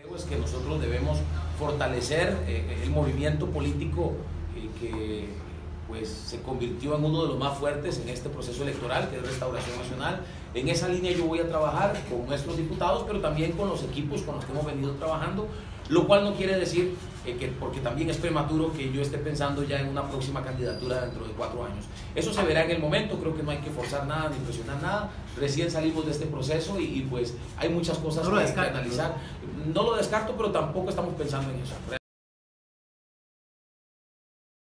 Creo es que nosotros debemos fortalecer eh, el movimiento político eh, que pues, se convirtió en uno de los más fuertes en este proceso electoral, que es Restauración Nacional. En esa línea yo voy a trabajar con nuestros diputados, pero también con los equipos con los que hemos venido trabajando, lo cual no quiere decir eh, que, porque también es prematuro que yo esté pensando ya en una próxima candidatura dentro de cuatro años. Eso se verá en el momento, creo que no hay que forzar nada ni presionar nada. Recién salimos de este proceso y, pues hay muchas cosas que, que analizar. No lo descarto, pero tampoco estamos pensando en eso.